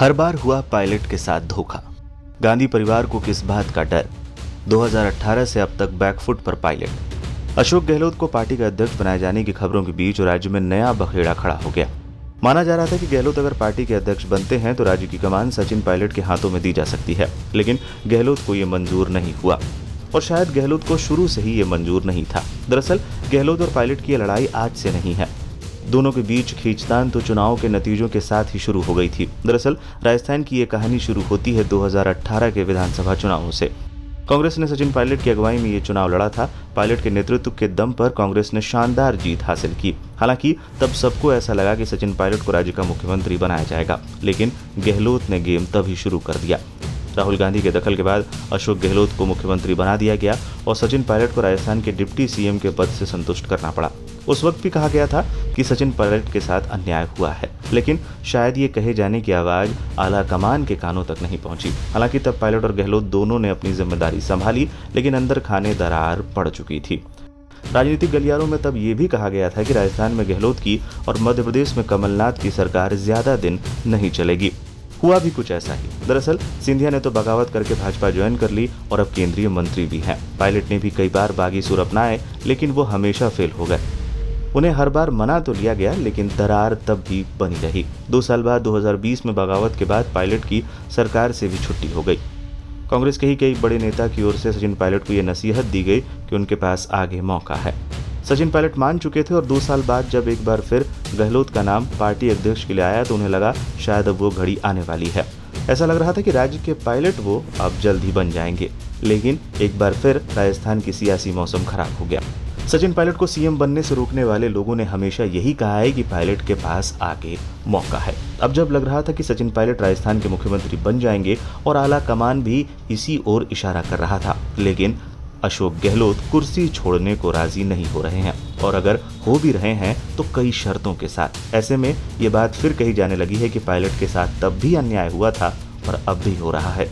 हर बार हुआ पायलट के साथ धोखा। गांधी परिवार को किस बात का डर? 2018 से अब तक बैकफुट पर पायलट। अशोक गहलोत को पार्टी का अध्यक्ष बनाए जाने की खबरों के बीच राज्य में नया बखेड़ा खड़ा हो गया। माना जा रहा था कि गहलोत अगर पार्टी के अध्यक्ष बनते हैं तो राज्य की कमान सचिन पायलट के हाथों में दी जा सकती है, लेकिन गहलोत को ये मंजूर नहीं हुआ। और शायद गहलोत को शुरू से ही ये मंजूर नहीं था। दरअसल, गहलोत और पायलट की लड़ाई आज से नहीं है। दोनों के बीच खींचतान तो चुनाव के नतीजों के साथ ही शुरू हो गई थी। दरअसल, राजस्थान की ये कहानी शुरू होती है 2018 के विधानसभा चुनावों से। कांग्रेस ने सचिन पायलट की अगुवाई में ये चुनाव लड़ा था। पायलट के नेतृत्व के दम पर कांग्रेस ने शानदार जीत हासिल की। हालाँकि, तब सबको ऐसा लगा कि सचिन पायलट को राज्य का मुख्यमंत्री बनाया जाएगा, लेकिन गहलोत ने गेम तभी शुरू कर दिया। राहुल गांधी के दखल के बाद अशोक गहलोत को मुख्यमंत्री बना दिया गया और सचिन पायलट को राजस्थान के डिप्टी सीएम के पद से संतुष्ट करना पड़ा। उस वक्त भी कहा गया था कि सचिन पायलट के साथ अन्याय हुआ है, लेकिन शायद ये कहे जाने की आवाज़ आला कमान के कानों तक नहीं पहुँची। हालाँकि तब पायलट और गहलोत दोनों ने अपनी ज़िम्मेदारी संभाली, लेकिन अंदर खाने दरार पड़ चुकी थी। राजनीतिक गलियारों में तब ये भी कहा गया था कि राजस्थान में गहलोत की और मध्य प्रदेश में कमलनाथ की सरकार ज़्यादा दिन नहीं चलेगी। हुआ भी कुछ ऐसा ही। दरअसल, सिंधिया ने तो बगावत करके भाजपा ज्वाइन कर ली और अब केंद्रीय मंत्री भी हैं। पायलट ने भी कई बार बागी सुर अपनाए, लेकिन वो हमेशा फेल हो गए। उन्हें हर बार मना तो लिया गया, लेकिन दरार तब भी बनी रही। दो साल बाद 2020 में बगावत के बाद पायलट की सरकार से भी छुट्टी हो गई। कांग्रेस के ही कई बड़े नेता की ओर से सचिन पायलट को यह नसीहत दी गई कि उनके पास आगे मौका है। सचिन पायलट मान चुके थे और दो साल बाद जब एक बार फिर गहलोत का नाम पार्टी अध्यक्ष के लिए आया तो उन्हें लगा शायद अब वो घड़ी आने वाली है। ऐसा लग रहा था कि राज्य के पायलट वो अब जल्द ही बन जाएँगे, लेकिन एक बार फिर राजस्थान की सियासी मौसम खराब हो गया। सचिन पायलट को सीएम बनने से रोकने वाले लोगों ने हमेशा यही कहा है कि पायलट के पास आगे मौका है। अब जब लग रहा था कि सचिन पायलट राजस्थान के मुख्यमंत्री बन जाएँगे और आला कमान भी इसी ओर इशारा कर रहा था, लेकिन अशोक गहलोत कुर्सी छोड़ने को राज़ी नहीं हो रहे हैं। और अगर हो भी रहे हैं तो कई शर्तों के साथ। ऐसे में ये बात फिर कही जाने लगी है कि पायलट के साथ तब भी अन्याय हुआ था और अब भी हो रहा है।